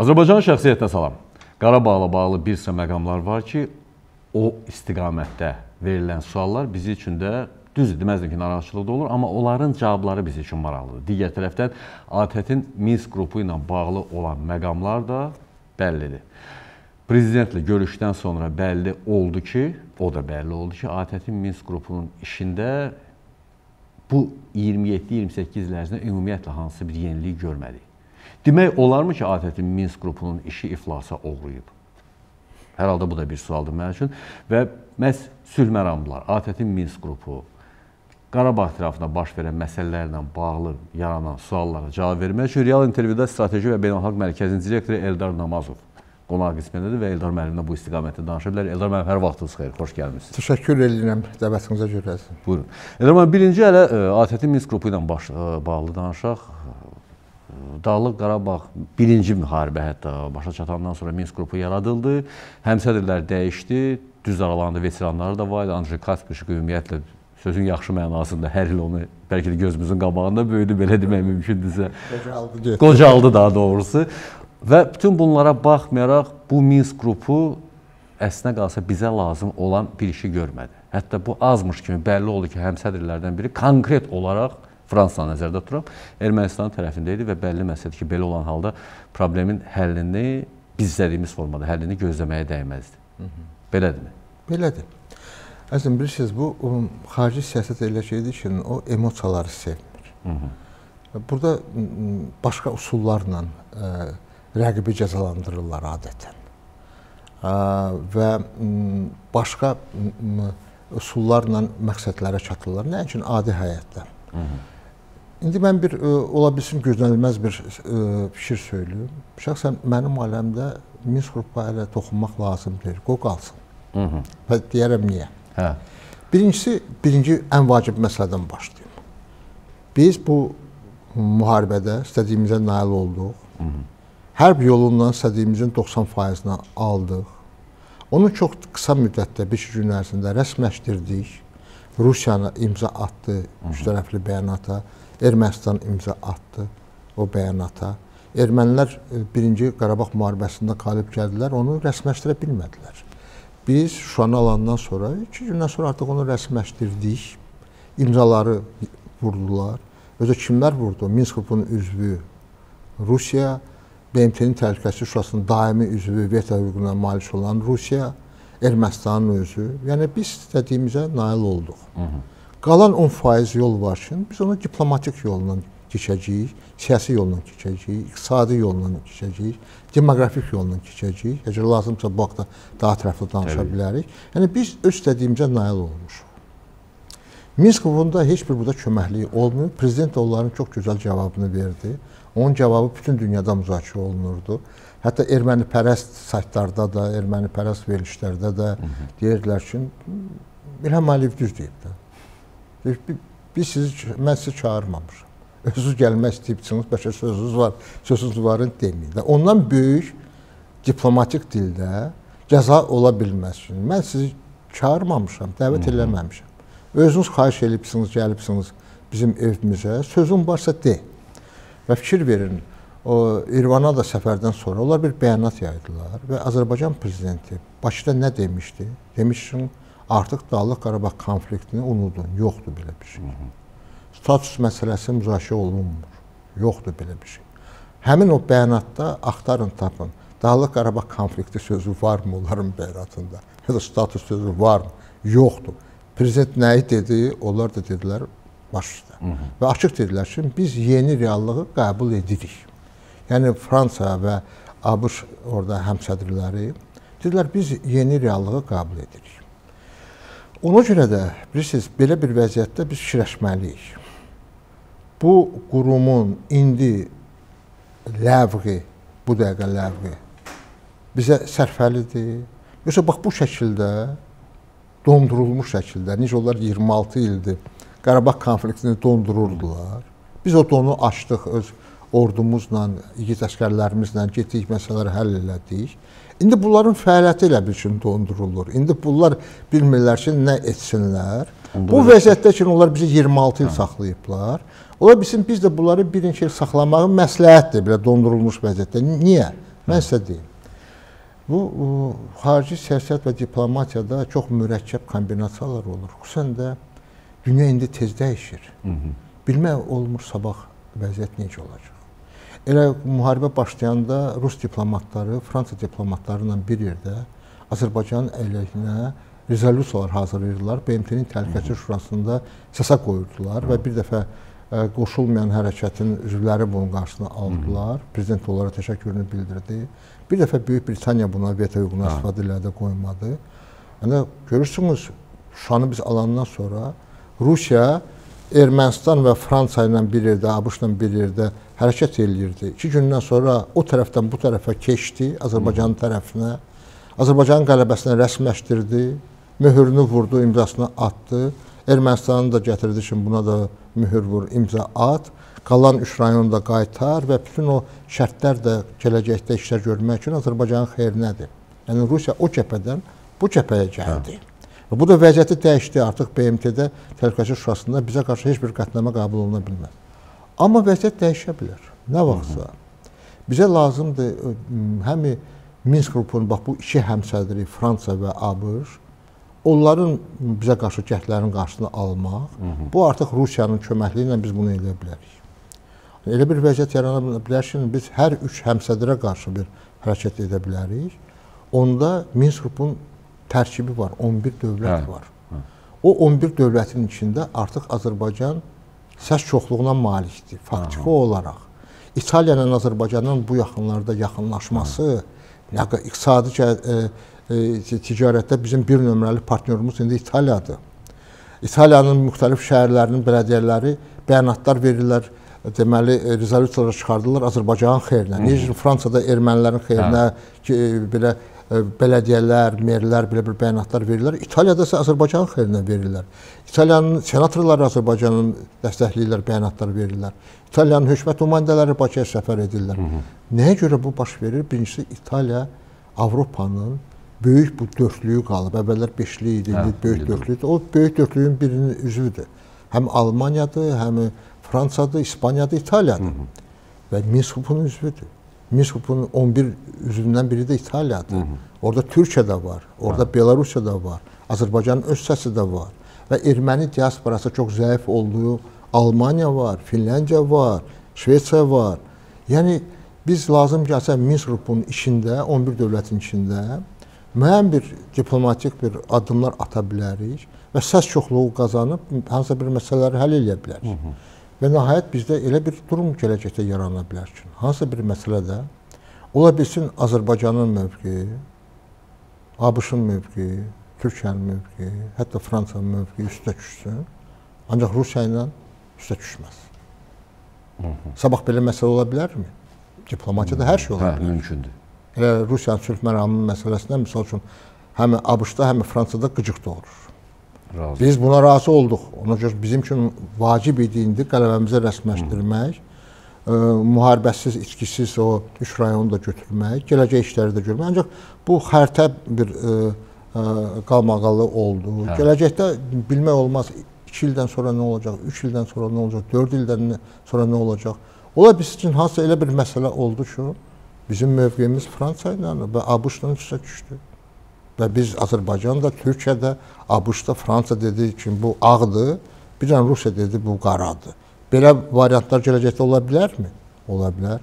Azərbaycan şəxsiyyətinə salam. Qarabağla bağlı bir sıra məqamlar var ki, o istiqamətdə verilən suallar bizi üçün də düzdür, deməzdim ki, narahatçılıq da olur, amma onların cavabları bizim üçün maraqlıdır. Digər tərəfdən ATƏT-in Minsk qrupu ilə bağlı olan məqamlar da bəllidir. Prezidentlə görüşdən sonra bəlli oldu ki, o da bəlli oldu ki, ATƏT-in Minsk qrupunun işində bu 27-28 il ərzində ümumiyyətlə hansı bir yenilik görmədik. Demək olarmı ki, ATƏT-in Minsk qrupunun işi iflasa uğrayıb? Hər halda bu da bir sualdır mənim üçün və məhz sülh məramlar, ATƏT-in Minsk qrupu Qarabağ tərəfində baş verən məsələlərlə bağlı yaranan suallara cavab vermək üçün real intervyuda Strateji və Beynəlxalq Mərkəzinin direktoru Eldar Namazov qonaq qismindədir və Eldar müəllimlə bu istiqamətdə danışa bilər. Eldar müəllim, hər vaxtınız xeyir, xoş gəlmisiniz. Təşəkkür edirəm dəvətinizə görə. Buyurun. Eldar müəllim, birinci hələ e, ATƏT-in Minsk qrupu ilə baş, e, bağlı danışaq. Dağlıq Qarabağ birinci müharibə hətta başa çatandan sonra Minsk qrupu yaradıldı. Həmsədrlər dəyişdi, düz aralarında veteranları da var idi. Andrey Kaspişik ümumiyyətlə sözün yaxşı mənasında hər il onu bəlkə də gözümüzün qabağında böyüdü, belə demək mümkündürsə. Qocaldı. Qocaldı daha doğrusu. Və bütün bunlara baxmayaraq bu Minsk qrupu əslinə qalsa bizə lazım olan bir işi görmədi. Hətta bu azmış kimi bəlli oldu ki, həmsədrlərdən biri konkret olaraq Fransanı nəzərdə tuturam, Ermənistanın tərəfində idi və bəlli məsələdir ki, belə olan halda problemin həllini biz istədiyimiz formada həllini gözləməyə dəyməzdi. Belədirmi? Belədir. Əzizim bilirsiniz, bu xarici siyasət elə şeydir ki, o emosiyaları sevmir. Hı -hı. Burada başqa üsullarla ə, rəqibi cəzalandırırlar adətən. Ə, və başqa üsullarla məqsədlərə çatırlar. Nəinki adi həyatda. Hı -hı. İndi mən bir ə, ola bilsin gözlənilməz bir ə, fikir söyləyim. Şəxsən mənim aləmdə Minsk qrupu hələ toxunmaq lazım deyil. Qoy qalsın. Hı -hı. Və deyərəm niyə? Hə. Birincisi, birinci ən vacib məsələdən başlayım. Biz bu müharibədə istədiyimizə nail olduq. Hı -hı. Hərb yolundan istədiyimizin 90%-ni aldıq. Onu çox qısa müddətdə, 5 gün ərzində rəsməşdirdik. Rusiyanı imza atdı üç tərəfli bəyanata. Ermənistan imza atdı o bəyanata. Ermənilər e, birinci Qarabağ müharibəsində qalib gəldilər, onu rəsməşdirə bilmədilər. Biz Şuşanı alandan sonra, iki gündən sonra artıq onu rəsməşdirdik. İmzaları vurdular. Özə kimlər vurdu? Minsk qrupunun üzvü Rusiya, BMT-nin təhlükəsizlik şurasının daimi üzvü veto hüququna malik olan Rusiya, Ermənistanın özü. Yəni biz istədiyimizə nail olduq. Hı -hı. Qalan 10% yol var ki, biz onu diplomatik yolla keçəcəyik, siyasi yolla keçəcəyik, iqtisadi yolla keçəcəyik, demoqrafik yolla keçəcəyik. Əgər lazımsa bu haqda daha ətraflı danışa Təbii. bilərik. Yəni biz öz istədiyimizə nail olmuşuq. Minsk qrupunda heç bir burada köməkliyi olmuyor. Prezident onların çox gözəl cavabını verdi. Onun cavabı bütün dünyada müzakirə olunurdu. Hətta erməni pərəst saytlarda da, erməni pərəst verilişlərdə də deyirdilər ki, İlham Əliyev düz deyib də. Biz sizi, mən sizi çağırmamışam. Özünüz gəlmək istəyibsiniz, bəlkə sözünüz var, sözünüz varın deməyin. Ondan böyük diplomatik dildə cəza ola bilməz. Mən sizi çağırmamışam, dəvət eləməmişəm. Özünüz xahiş edibsiniz, gəlibsiniz bizim evimizə. Sözün varsa de. Və fikir verin. O İrvana da səfərdən sonra onlar bir bəyanat yaydılar və Azərbaycan prezidenti Bakıda nə demişdi? Demişdim artıq Dağlıq Qarabağ konfliktini unudun. Yoxdur belə bir şey. Status məsələsi müzakirə olunmur. Yoxdur belə bir şey. Həmin o bəyanatda axtarın, tapın. Dağlıq Qarabağ konflikti sözü varmı onların bəyanatında? Ya da status sözü varmı? Yoxdur. Prezident nəyi dedi? Onlar da dedilər baş üstə. Və açıq dedilər ki, biz yeni reallığı qəbul edirik. Yəni Fransa və ABŞ orada həmsədrləri dedilər biz yeni reallığı qəbul edirik. Ona görə də bilirsiniz, belə bir vəziyyətdə biz fikirləşməliyik. Bu qurumun indi ləvği, bu dəqiqə ləvği bizə sərfəlidir. Yoxsa bax bu şəkildə dondurulmuş şəkildə, necə onlar 26 ildir Qarabağ konfliktini dondururdular. Biz o donu açdıq öz ordumuzla, igid əsgərlərimizlə getdik, məsələləri həll elədik. İndi bunların fəaliyyəti elə bil ki, dondurulur. İndi bunlar bilmirlər ki, nə etsinlər. Onda Bu vəziyyətdə ki, onlar bizi 26 il hə. saxlayıblar. Ola bilsin biz də bunları bir neçə il saxlamağı məsləhətdir belə dondurulmuş vəziyyətdə. Niyə? Mən sizə deyim. Bu ə, xarici siyasət və diplomatiyada çox mürəkkəb kombinasiyalar olur. Xüsusən də dünya indi tez dəyişir. Hı -hı. Bilmək olmur sabah vəziyyət necə olacaq. Elə müharibə başlayanda Rus diplomatları Fransa diplomatları ilə bir yerdə Azərbaycanın əleyhinə rezolyusiyalar hazırlayırdılar. BMT-nin Təhlükəsizlik Şurasında səsə qoyurdular və bir dəfə ə, qoşulmayan hərəkətin üzvləri bunun qarşısını aldılar. Prezident onlara təşəkkürünü bildirdi. Bir dəfə Böyük Britaniya buna veto hüququna istifadə elədi, qoymadı. Yəni görürsünüz, Şuşanı biz alandan sonra Rusiya Ermənistan və Fransa ilə bir yerdə, ABŞ-la bir yerdə hərəkət eləyirdi. 2 gündən sonra o tərəfdən bu tərəfə keçdi, Azərbaycanın tərəfinə. Azərbaycanın qələbəsini rəsmiləşdirdi, möhürünü vurdu, imzasını atdı. Ermənistanı da gətirdi ki, buna da möhür vur, imza at. Qalan 3 rayonu da qaytar və bütün o şərtlər də gələcəkdə işlər görmək üçün Azərbaycanın xeyrinədir. Yəni Rusiya o cəbhədən bu cəbhəyə gəldi. Hə. Bu da vəziyyəti dəyişdi. Artıq BMT-də Təhlükəsizlik Şurasında bizə qarşı heç bir qətnamə qəbul oluna bilməz. Amma vəziyyət dəyişə bilər. Nə vaxtsa bizə lazımdır həm Minsk qrupunun bax bu iki həmsədri Fransa və ABŞ onların bizə qarşı cəhdlərinin qarşısını almaq. Hı -hı. Bu artıq Rusiyanın köməkliyi ilə biz bunu edə bilərik. Elə bir vəziyyət yarana bilər ki, biz hər üç həmsədrə qarşı bir hərəkət edə bilərik. Onda Minsk qrupunun tərkibi var, 11 dövlət hə. var. Hə. O 11 dövlətin içində artıq Azərbaycan səs çoxluğuna malikdir faktiki Aha. olaraq. İtaliya ilə Azərbaycanın bu yaxınlarda yaxınlaşması, Hə. iqtisadi e, e, ticarətdə bizim bir nömrəli partnyorumuz indi İtaliyadır. İtaliyanın müxtəlif şəhərlərinin bələdiyyələri bəyanatlar verirlər, deməli rezolyusiyalar çıxardırlar Azərbaycanın xeyrinə. Necə Fransada ermənilərin xeyrinə ki, belə bələdiyyələr, merlər belə bir bəyanatlar verirlər. İtaliyada isə Azərbaycanın xeyrinə verirlər. İtaliyanın senatorları Azərbaycanın dəstəkləyirlər, bəyanatlar verirlər. İtaliyanın hökumət nümayəndələri Bakıya səfər edirlər. Hı -hı. Nəyə görə bu baş verir? Birincisi İtaliya Avropanın böyük bu dörtlüyü qalıb. Əvvəllər beşli idi, hə, böyük dörtlü idi. O böyük dörtlüyün birinin üzvüdür. Həm Almaniyadır, həm Fransadır, İspaniyadır, İtaliyadır. Hı -hı. Və Minsk-Qrupun üzvüdür. Minsk-Qrupun 11 üzvündən biri də İtaliyadır. Hı -hı. Orada Türkiyə də var, orada hə. Belorusiya da var, Azərbaycanın öz səsi də var. Və erməni diasporası çox zəif olduğu Almaniya var, Finlandiya var, Şvetsiya var. Yəni biz lazım gəlsə Minsk qrupunun içində, 11 dövlətin içində müəyyən bir diplomatik bir addımlar ata bilərik və səs çoxluğu qazanıb hansısa bir məsələləri həll edə bilərik. Hı -hı. Və nəhayət bizdə elə bir durum gələcəkdə yarana bilər ki, hansısa bir məsələdə ola bilsin Azərbaycanın mövqeyi, ABŞ-ın mövqeyi, Türkiyənin mövqeyi, hətta Fransanın mövqeyi üstə düşsün, ancaq Rusiya ilə üstə düşməz. Hı -hı. Sabah belə məsələ ola bilərmi? Diplomatiyada hər şey ola hə, bilər. Hə, mümkündür. Elə Rusiyanın sülh məramının məsələsində misal üçün həm ABC-da, həm Fransada qıcıq doğurur. Razı. Biz buna razı olduq. Ona görə bizim üçün vacib idi indi qələbəmizi rəsmiləşdirmək, ə, müharibəsiz, içkisiz o üç rayonu da götürmək, gələcək işləri də görmək. Ancaq bu xəritə bir ə, ə, qalmaqalı oldu. Hə. Gələcəkdə bilmək olmaz 2 ildən sonra nə olacaq, 3 ildən sonra nə olacaq, 4 ildən sonra nə olacaq. Ola biz üçün hansısa elə bir məsələ oldu ki, bizim mövqeyimiz Fransa ilə və ABŞ-la üstə düşdü. Və biz Azərbaycanda, Türkiyədə, ABŞ-da, Fransa dedi ki, bu ağdır, bir dənə Rusiya dedi bu qaradır. Belə variantlar gələcəkdə ola bilərmi? Ola bilər.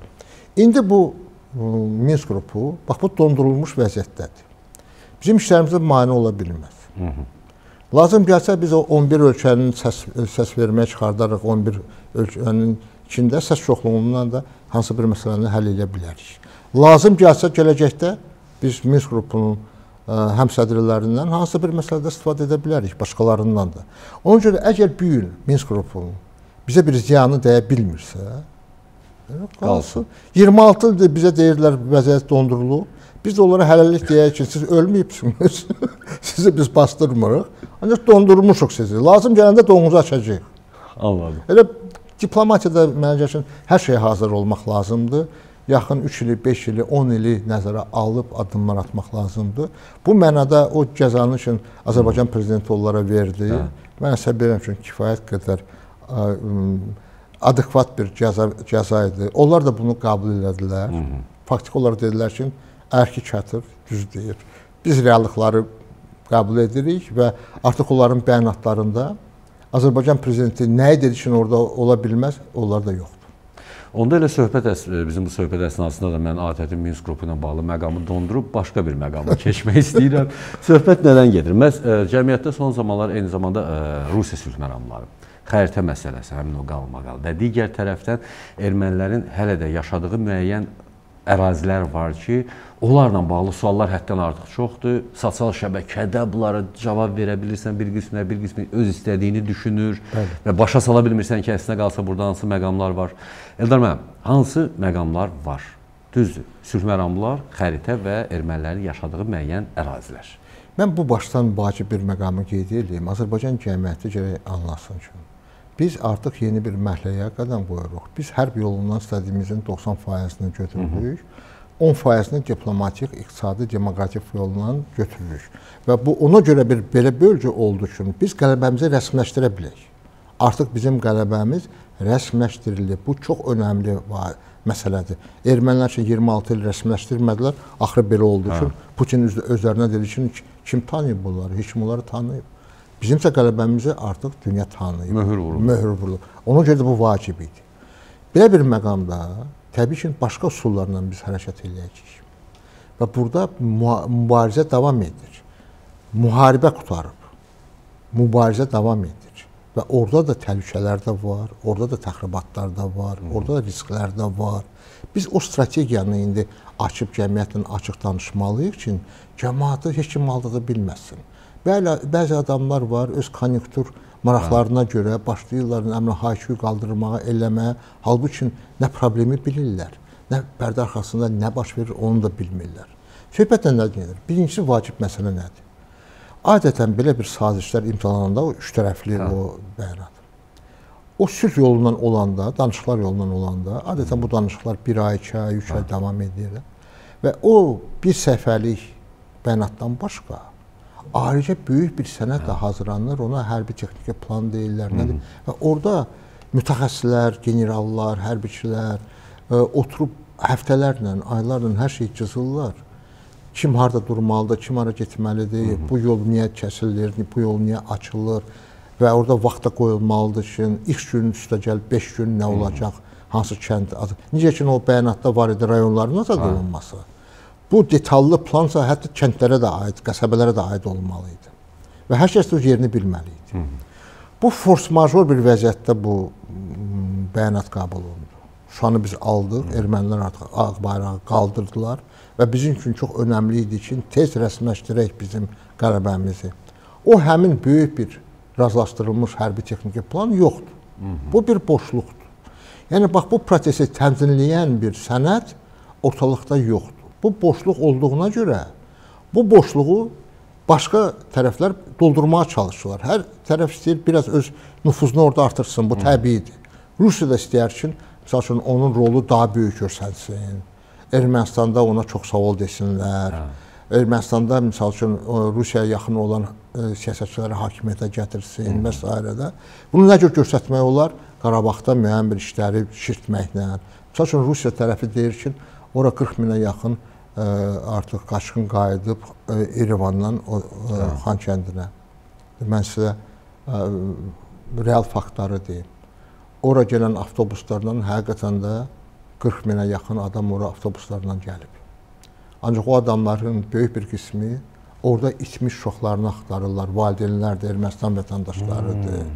İndi bu Minsk qrupu bax bu dondurulmuş vəziyyətdədir. Bizim işlərimizə mane ola bilməz. Hı -hı. Lazım gəlsə biz o 11 ölkənin səs səs verməyə çıxardarıq 11 ölkənin içində səs çoxluğundan da hansı bir məsələni həll edə bilərik. Lazım gəlsə gələcəkdə biz Minsk qrupunun həmsədrlərindən hansı bir məsələdə istifadə edə bilərik, başqalarından da. Ona görə əgər bu gün Minsk qrupunun bizə bir ziyanı dəyə bilmirsə, qalsın. 26 ildir bizə deyirlər vəziyyət dondurulub. Biz də onlara hələlik deyək ki, siz ölməyibsiniz. sizi biz bastırmırıq. Ancaq dondurmuşuq sizi. Lazım gələndə donunuzu açacağıq. Anladım. Elə Diplomatiyada mənə üçün hər şeyə hazır olmaq lazımdır. Yaxın 3 ili, 5 ili, 10 ili nəzərə alıb addımlar atmaq lazımdır. Bu mənada o cəzanı üçün Azərbaycan prezidenti onlara verdi. Hə. Mən hesab edirəm ki, kifayət qədər adekvat bir cəza cəza idi. Onlar da bunu qəbul elədilər. Hı -hı. faktiki olaraq dedilər ki, ərki çatır, düz deyir. Biz reallıqları qəbul edirik və artıq onların bəyanatlarında Azərbaycan prezidenti nə edir üçün orada ola bilməz, onlar da yoxdur. Onda elə söhbət bizim bu söhbət əsnasında da mən ATƏT-in Minsk qrupu ilə bağlı məqamı dondurub başqa bir məqama keçmək istəyirəm. söhbət nədən gedir? Məs cəmiyyətdə son zamanlar eyni zamanda Rusiya sülh məramları xəritə məsələsi, həmin o qalmaqal və digər tərəfdən ermənilərin hələ də yaşadığı müəyyən ərazilər var ki, onlarla bağlı suallar həddən artıq çoxdur. Sosial şəbəkədə bunlara cavab verə bilirsən, bir qisminə, bir qismi öz istədiyini düşünür Bəli. və başa sala bilmirsən ki, əslində qalsa burada hansı məqamlar var. Eldar müəllim, hansı məqamlar var? Düzdür, sülh məramlar, xəritə və ermənilərin yaşadığı müəyyən ərazilər. Mən bu başdan vacib bir məqamı qeyd edeyim. Azərbaycan cəmiyyəti gərək anlasın ki, Biz artıq yeni bir mərhələyə qədəm qoyuruq. Biz hərb yolundan istədiyimizin 90%-ni götürdük. 10%-ni diplomatik, iqtisadi, demoqratik yolla götürürük. Və bu ona görə bir belə bölgü oldu ki, biz qələbəmizi rəsmiləşdirə bilək. Artıq bizim qələbəmiz rəsmiləşdirilib. Bu çox önəmli məsələdir. Ermənilər ki 26 il rəsmiləşdirmədilər, axırı belə oldu ki, Putin özlərinə dedi ki, kim tanıyıb bunları? Heç kim onları tanıyıb. Bizimsə qələbəmizi artıq dünya tanıyır. Möhür vurulur. Möhür vurulur. Ona görə də bu vacib idi. Belə bir məqamda təbii ki, başqa üsullarla biz hərəkət eləyəcəyik. Və burada mübarizə davam edir. Müharibə qutarıb. Mübarizə davam edir. Və orada da təhlükələr də var, orada da təxribatlar da var, orada da risklər də var. Biz o strategiyanı indi açıb cəmiyyətlə açıq danışmalıyıq ki, cəmaatı heç kim aldığı bilməsin. Bəli, bəzi adamlar var, öz konjunktur maraqlarına hə. görə başlayırlar əmr hakimi qaldırmağa, eləməyə. Halbuki nə problemi bilirlər, nə pərdə arxasında nə baş verir, onu da bilmirlər. Söhbət nə gedir? Birincisi vacib məsələ nədir? Adətən belə bir sazişlər imzalananda o üç tərəfli hə. o bəyanat. O sülh yolundan olanda, danışıqlar yolundan olanda, adətən bu danışıqlar 1 ay, 2 ay, 3 ay hə. davam edir. Və o bir səfərlik bəyanatdan başqa ayrıca böyük bir sənəd də hazırlanır. Ona hərbi texniki plan deyirlər. Nədir? Və orada mütəxəssislər, generallar, hərbiçilər e, oturub həftələrlə, aylarla hər şey cızırlar. Kim harda durmalıdır, kim hara getməlidir, Hı -hı. bu yol niyə kəsilir, bu yol niyə açılır və orada vaxta qoyulmalıdır ki, ilk gün üstə gəl 5 gün nə olacaq, Hı -hı. hansı kənd adı. Necə ki o bəyanatda var idi rayonların azad olunması. Hı Bu detallı plansa hətta kəndlərə də aid, qəsəbələrə də aid olmalı idi. Və hər kəs öz yerini bilməli idi. Hı -hı. Bu force major bir vəziyyətdə bu bəyanat qəbul olundu. Şanı biz aldıq, Hı ermənilər artıq ağ bayrağı qaldırdılar və bizim üçün çox önəmli idi ki, tez rəsmiləşdirək bizim qələbəmizi. O həmin böyük bir razılaşdırılmış hərbi texniki plan yoxdur. Hı -hı. Bu bir boşluqdur. Yəni bax bu prosesi tənzimləyən bir sənəd ortalıqda yoxdur. Bu boşluq olduğuna görə bu boşluğu başqa tərəflər doldurmağa çalışırlar. Hər tərəf istəyir biraz öz nüfuzunu orada artırsın. Bu təbiidir. Rusiya da istəyər ki, məsəl üçün onun rolu daha böyük göstərilsin. Ermənistanda ona çox sağ ol desinlər. Hə. Ermənistanda məsəl üçün Rusiyaya yaxın olan e, siyasətçiləri hakimiyyətə gətirsin və s. Bunu nə cür göstərmək olar? Qarabağda müəyyən bir işləri şirtməklə. Məsəl üçün Rusiya tərəfi deyir ki, ora 40 minə yaxın artıq qaçqın qayıdıb İrəvandan o Xan kəndinə. Mən sizə real faktları deyim. Ora gələn avtobuslardan həqiqətən də 40 minə yaxın adam ora avtobuslarla gəlib. Ancaq o adamların böyük bir qismi orada itmiş uşaqlarını axtarırlar. Valideynlər də Ermənistan vətəndaşlarıdır. Hmm.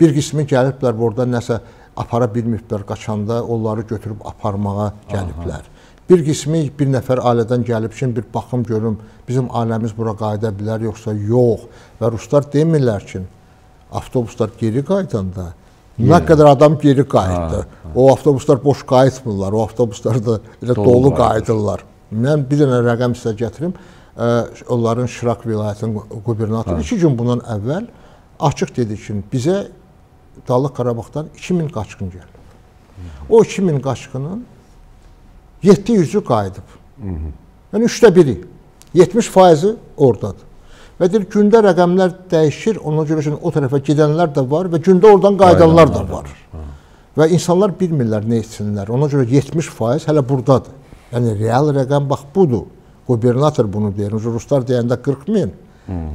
Bir qismi gəliblər orada nəsə apara bilməyiblər qaçanda onları götürüb aparmağa gəliblər. Aha. Bir qismi bir nəfər ailədən gəlib ki, bir baxım görüm bizim ailəmiz bura qayıda bilər yoxsa yox. Və ruslar demirlər ki, avtobuslar geri qayıdanda Yenə. nə qədər adam geri qayıtdı. Ha, ha. O avtobuslar boş qayıtmırlar. O avtobuslar da elə dolu, dolu qayıdırlar. Mən bir dənə rəqəm sizə gətirim. Ə, onların Şirak vilayətinin qubernatoru 2 gün bundan əvvəl açıq dedi ki, bizə Dağlıq Qarabağdan 2000 qaçqın gəlib. O 2000 qaçqının 700-ü qayıdıb. Hı -hı. Yəni üçdə biri. 70 faizi oradadır. Və deyir gündə rəqəmlər dəyişir, ona görə ki o tərəfə gedənlər də var və gündə oradan qayıdanlar da var. Ha. Və insanlar bilmirlər nə etsinlər. Ona görə 70 faiz hələ burdadır. Yəni real rəqəm bax budur. Qubernator bunu deyir. Ruslar deyəndə 40 min.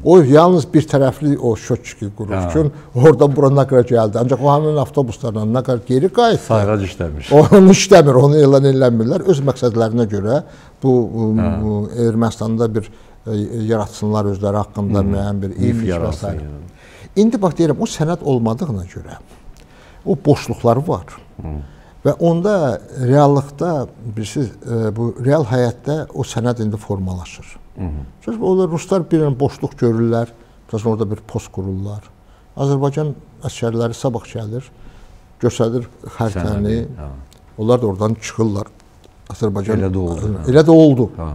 O yalnız bir tərəfli o şotçiki qurur ki, oradan bura nə qədər gəldi. Ancaq o həmin avtobuslarla nə qədər geri qayıtdı. Sayğac işləmir. Onu işləmir, onu elan eləmirlər. Öz məqsədlərinə görə bu, bu Ermənistanda bir e, yaratsınlar özləri haqqında müəyyən bir imij və s. İndi bax deyirəm, o sənəd olmadığına görə o boşluqları var. Hı. Və onda reallıqda bilirsiniz, e, bu real həyatda o sənəd indi formalaşır. Çünki orada ruslar bir boşluq görürlər, məsələn orada bir post qururlar. Azərbaycan əsgərləri sabah gəlir, göstərir xəritəni. Onlar da oradan çıxırlar. Azərbaycan elə də oldu. Elə də oldu. Ha.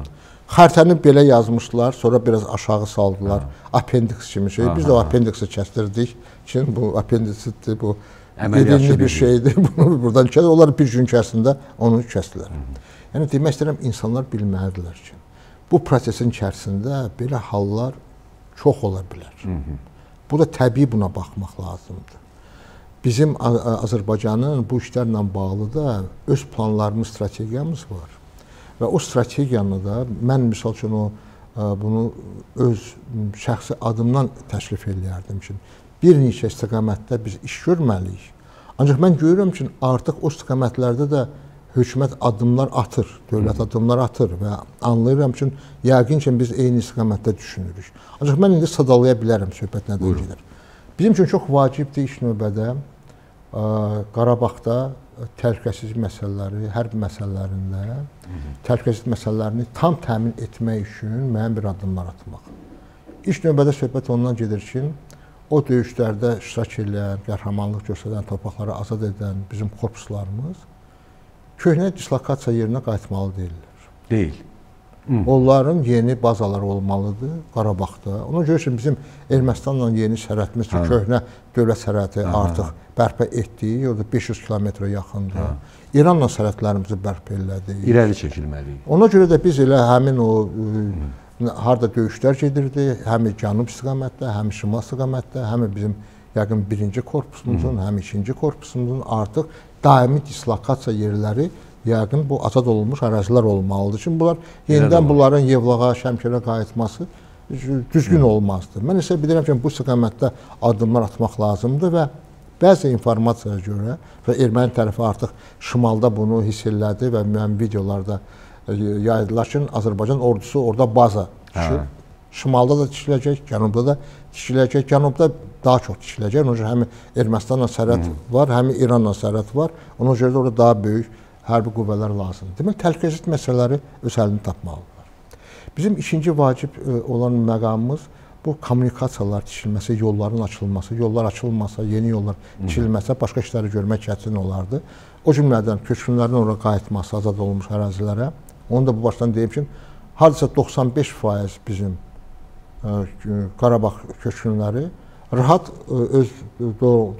Xəritəni belə yazmışlar, sonra biraz aşağı saldılar. Ha. Appendix kimi şey. Biz də o appendixi kəsdirdik. Ki bu appendixdir, bu birinci bir şeydir. Bunu buradan kəsdir. Onlar bir gün kəsində onu kəsdilər. Yəni demək istəyirəm insanlar bilməlidirlər ki, bu prosesin içərisində belə hallar çox ola bilər. Hı -hı. Bu da təbii buna baxmaq lazımdır. Bizim Azərbaycanın bu işlərlə bağlı da öz planlarımız, strategiyamız var. Və o strategiyanı da mən misal üçün o bunu öz şəxsi adımdan təklif eləyərdim ki, bir neçə istiqamətdə biz iş görməliyik. Ancaq mən görürəm ki, artıq o istiqamətlərdə də hökumət addımlar atır, dövlət addımlar atır və anlayıram ki, yəqin ki, biz eyni istiqamətdə düşünürük. Ancaq mən indi sadalaya bilərəm söhbət nədən gedir. Bizim üçün çox vacibdir iş növbədə Qarabağda təhlükəsizlik məsələləri, hərb məsələlərində təhlükəsizlik məsələlərini tam təmin etmək üçün müəyyən bir addımlar atmaq. İlk növbədə söhbət ondan gedir ki, o döyüşlərdə iştirak edən, qəhrəmanlıq göstərən, torpaqları azad edən bizim korpuslarımız köhnə dislokasiya yerinə qayıtmalı deyirlər. Deyil. Hı. Onların yeni bazaları olmalıdır Qarabağda. Ona görə ki, bizim Ermənistanla yeni sərhədimiz ki, köhnə dövlət sərhədi hə. artıq bərpa etdik. Orada 500 kilometrə yaxındır. Hə. İranla sərhədlərimizi bərpa elədik. İrəli çəkilməliyik. Ona görə də biz elə həmin o Hı. Harda döyüşlər gedirdi, həm cənub istiqamətdə, həm şimal istiqamətdə, həm bizim yəqin birinci korpusumuzun, həm ikinci korpusumuzun artıq daimi dislokasiya yerləri yəqin bu azad olunmuş ərazilər olmalıdır. Çünki bunlar yenidən bunların Yevlağa, Şəmkirə qayıtması düzgün olmazdı. Mən isə bilirəm ki, bu istiqamətdə addımlar atmaq lazımdır və bəzi informasiyaya görə və erməni tərəfi artıq şimalda bunu hiss elədi və müəyyən videolarda e, yaydılar ki, Azərbaycan ordusu orada baza düşür. Hə. Şimalda da tikiləcək, cənubda da tikiləcək. Cənubda daha çox tikiləcək. Ona görə həm Ermənistanla sərhəd var, həm İranla sərhəd var. Ona görə də orada daha böyük hərbi qüvvələr lazımdır. Demək, təhlükəsizlik məsələləri öz həllini tapmalıdırlar. Bizim ikinci vacib e, olan məqamımız bu kommunikasiyalar tikilməsi, yolların açılması, yollar açılmasa, yeni yollar tikilməsə başqa işləri görmək çətin olardı. O cümlədən köçkünlərin ora qayıtması azad olunmuş ərazilərə. Onu da bu başdan deyim ki, hardasa 95% bizim Qarabağ köçkünləri rahat öz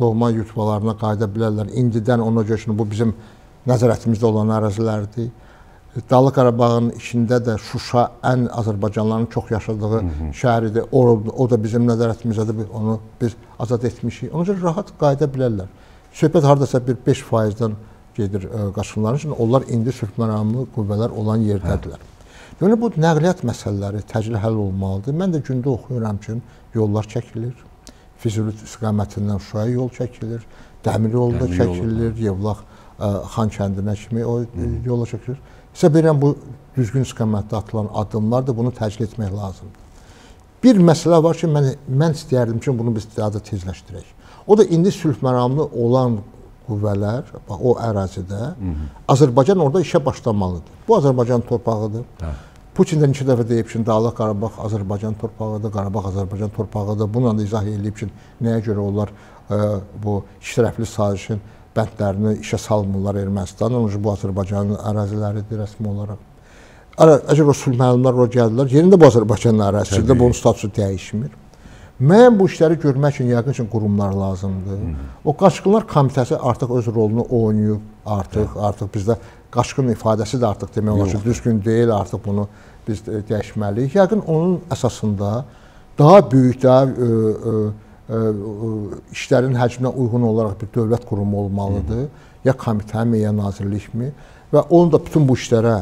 doğma yurtvalarına qayıda bilərlər. İndidən ona görə ki, bu bizim nəzarətimizdə olan ərazilərdir. Dağlıq Qarabağın içində də Şuşa ən Azərbaycanlıların çox yaşadığı şəhəridir. O, o da bizim nəzarətimizdədir. Onu biz azad etmişik. Ona görə rahat qayıda bilərlər. Söhbət hardasa bir 5%-dən gedir qaçqınların üçün. Onlar indi sülh məramlı qüvvələr olan yerdədirlər. Deməli bu nəqliyyat məsələləri təcili həll olmalıdır. Mən də gündə oxuyuram ki, yollar çəkilir. Füzuli istiqamətindən Şuşaya yol çəkilir. Dəmir yolu da çəkilir. Yevlax Xan kəndinə kimi o yola çəkilir. Hesab edirəm bu düzgün istiqamətdə atılan addımlardır. Bunu təcil etmək lazımdır. Bir məsələ var ki, mən mən istəyərdim ki, bunu biz daha da tezləşdirək. O da indi sülh məramlı olan qüvvələr bax o ərazidə Hı -hı. Azərbaycan orada işə başlamalıdır. Bu Azərbaycan torpağıdır. Hə. Putin də neçə dəfə deyib ki, Dağlıq Qarabağ Azərbaycan torpağıdır, Qarabağ Azərbaycan torpağıdır. Bununla da izah edib ki, nəyə görə onlar ə, e, bu iştiraflı sazişin bəndlərini işə salmırlar Ermənistanın. Onun bu Azərbaycanın əraziləridir rəsmi olaraq. Əgər o sülh məlumatlar ora gəldilər, yerində bu Azərbaycanın ərazisidir, bunun statusu dəyişmir. Müəyyən bu işləri görmək üçün yəqin ki, qurumlar lazımdır. O qaçqınlar komitəsi artıq öz rolunu oynayıb, artıq, Hı. artıq bizdə qaçqın ifadəsi də artıq demək olar ki, düzgün deyil, artıq bunu biz dəyişməliyik. Yəqin onun əsasında daha böyük, daha ə, ə, ə, işlərin həcminə uyğun olaraq bir dövlət qurumu olmalıdır. Ya komitəmi, ya nazirlikmi və onu da bütün bu işlərə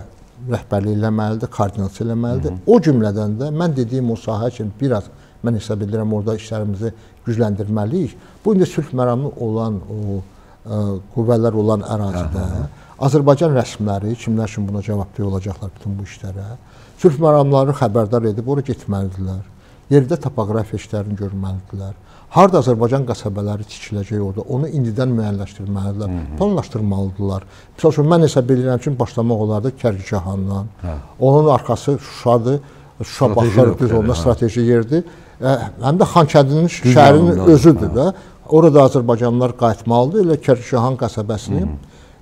rəhbərlik eləməlidir, koordinasiya eləməlidir. O cümlədən də mən dediyim o sahə üçün biraz mən hesab edirəm orada işlərimizi gücləndirməliyik. Bu indi sülh məramlı olan o ə, qüvvələr olan ərazidə Hə -hə. Azərbaycan rəsmiləri kimlər üçün buna cavabdeh olacaqlar bütün bu işlərə? Sülh məramlarını xəbərdar edib ora getməlidirlər. Yerdə topoqrafiya işlərini görməlidirlər. Harda Azərbaycan qəsəbələri tikiləcək orada, onu indidən müəyyənləşdirməlidirlər, planlaşdırmalıdırlar. Məsəl üçün mən hesab edirəm ki, başlamaq olardı Kərkicahandan. Hə. Onun arxası Şuşadır. Şuşa baxır düz onda strateji yerdir. Həm də Xankəndinin şəhərinin özüdür da. Orada Azərbaycanlılar qayıtmalıdır. Elə Kərkicahan qəsəbəsini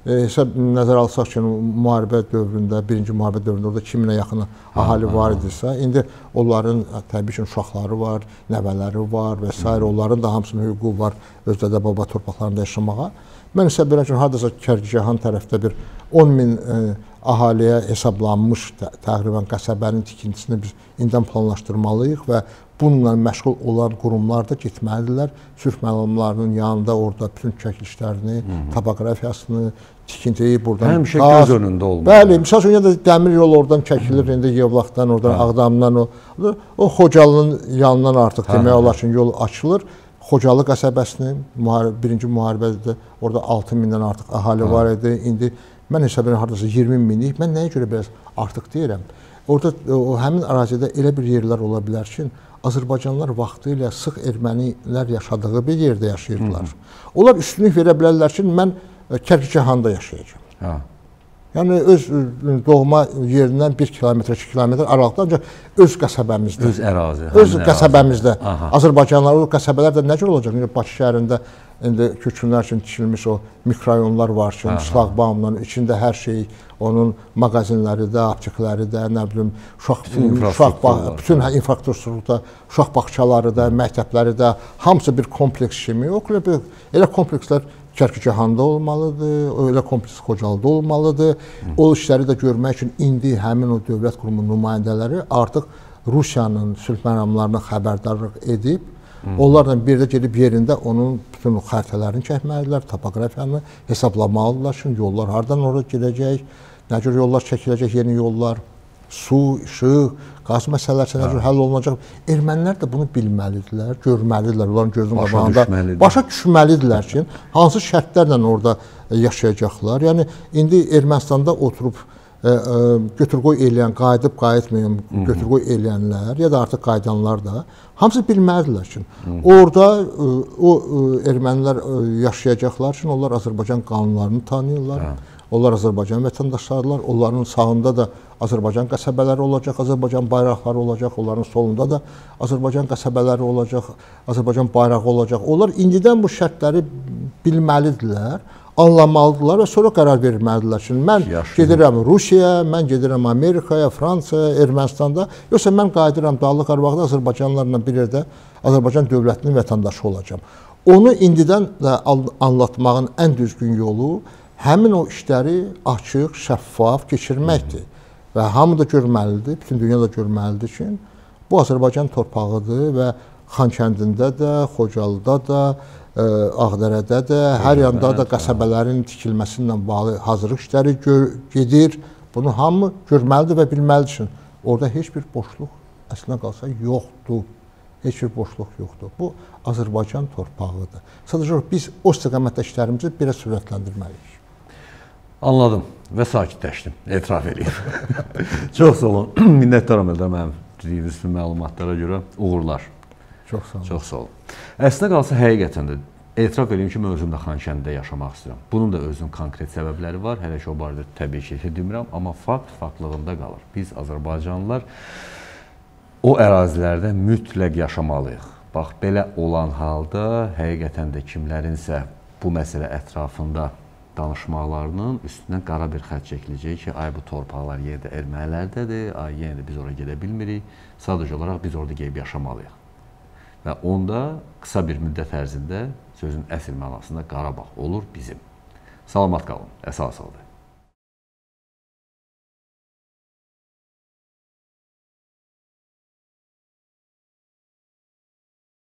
hesab nəzərə alsaq ki, müharibə dövründə, birinci müharibə dövründə orada 2000-ə yaxın əhali var idisə, indi onların təbii ki, uşaqları var, nəvələri var və s. onların da hamısının hüququ var öz dədə-baba torpaqlarında yaşamağa. Mən isə belə ki, hardasa Kərkicahan tərəfdə bir 10 min ə, əhaliyə hesablanmış təqribən qəsəbənin tikintisini biz indidən planlaşdırmalıyıq və bununla məşğul olan qurumlar da getməlidirlər. Sülh məlumatlarının yanında orada bütün çəkilişlərini, topoqrafiyasını, tikintiyi buradan həmişə göz önündə olmalı. Bəli, məsəl üçün ya da dəmir yol oradan çəkilir, Hı. indi Yevlaxdan, oradan hə. Ağdamdan o o Xocalının yanından artıq hə, demək hə. olar ki, yol açılır. Xocalı qəsəbəsinin müharibə, birinci müharibədə orada 6 mindən artıq əhali hə. var idi. İndi mən hesab edirəm hardasa 20 minlik. Mən nəyə görə biraz artıq deyirəm? Orada o həmin ərazidə elə bir yerlər ola bilər ki, Azərbaycanlılar vaxtı ilə sıx ermənilər yaşadığı bir yerdə yaşayırdılar. Hı -hı. Onlar üstünlük verə bilərlər ki, mən Kərkicahanda yaşayacağam. Hə. Yəni öz doğma yerindən 1 kilometr, 2 kilometr aralıqda ancaq öz qəsəbəmizdə. Öz ərazi. Öz qəsəbəmizdə. Azərbaycanlılar o qəsəbələr də nə cür olacaq? İndi Bakı şəhərində indi köçkünlər üçün tikilmiş o mikrorayonlar var ki, şlaqbaumla içində hər şey, onun mağazinləri də, aptekləri də, nə bilim, uşaq uşaq bütün hə, infrastrukturda, uşaq bağçaları da, məktəbləri də hamısı bir kompleks kimi. O elə komplekslər Kərkicahanda olmalıdır, elə kompleks Xocalıda olmalıdır. O işləri də görmək üçün indi həmin o dövlət qurumu nümayəndələri artıq Rusiyanın sülh məramlarına xəbərdarlıq edib, onlarla bir də gedib yerində onun bütün xəritələrini çəkməlidirlər, topoqrafiyanı hesablamalıdırlar ki, yollar hardan ora gedəcək, nə cür yollar çəkiləcək, yeni yollar, su, işıq, qaz məsələsi necə həll olunacaq? Ermənilər də bunu bilməlidirlər, görməlidirlər, onların gözünün qabağında başa düşməlidirlər ki, hansı şərtlərlə orada yaşayacaqlar. Yəni indi Ermənistanda oturub ə, ə, götür-qoy eləyən, qayıdıb qayıtmayan, götür-qoy eləyənlər ya da artıq qayıdanlar da hamısı bilməlidirlər ki, orada o ermənilər yaşayacaqlar üçün onlar Azərbaycan qanunlarını tanıyırlar. Hə. Onlar Azərbaycan vətəndaşlarılar. Onların sağında da Azərbaycan qəsəbələri olacaq, Azərbaycan bayraqları olacaq, onların solunda da Azərbaycan qəsəbələri olacaq, Azərbaycan bayrağı olacaq. Onlar indidən bu şərtləri bilməlidirlər, anlamalıdırlar və sonra qərar verməlidirlər ki, mən Yaxşı. gedirəm Rusiyaya, mən gedirəm Amerikaya, Fransaya, Ermənistanda, yoxsa mən qayıdıram Dağlıq Qarabağda Azərbaycanlılarla bir yerdə Azərbaycan dövlətinin vətəndaşı olacağam. Onu indidən də anlatmağın ən düzgün yolu həmin o işləri açıq, şəffaf keçirməkdir. Və hamı da görməlidir, bütün dünya da görməlidir ki, bu Azərbaycan torpağıdır və Xankəndində də, Xocalıda da, ə, e, Ağdərədə də, hər yanda da qəsəbələrin tikilməsi ilə bağlı hazırlıq işləri gedir. Bunu hamı görməlidir və bilməlidir ki, orada heç bir boşluq əslinə qalsa yoxdur. Heç bir boşluq yoxdur. Bu Azərbaycan torpağıdır. Sadəcə biz o istiqamətdə işlərimizi belə sürətləndirməliyik. Anladım və sakitləşdim, etiraf edirəm. Çox sağ olun. Minnətdaram Eldar mənim verdiyiniz məlumatlara görə. Uğurlar. Çox sağ olun. Çox sağ olun. Əslində qalsa həqiqətən də etiraf edirəm ki, mən özüm də Xankəndidə yaşamaq istəyirəm. Bunun da özünün konkret səbəbləri var. Hələ ki o barədə təbii ki, demirəm, amma fakt faktlığında qalır. Biz Azərbaycanlılar o ərazilərdə mütləq yaşamalıyıq. Bax belə olan halda həqiqətən də kimlərinsə bu məsələ ətrafında danışmaqlarının üstündən qara bir xətt çəkiləcək ki, ay bu torpaqlar yerdə ermənilərdədir, ay yenə də biz ora gedə bilmirik. Sadəcə olaraq biz orada gəlib yaşamalıyıq. Və onda qısa bir müddət ərzində sözün əsl mənasında Qarabağ olur bizim. Salamat qalın. Əsas oldu.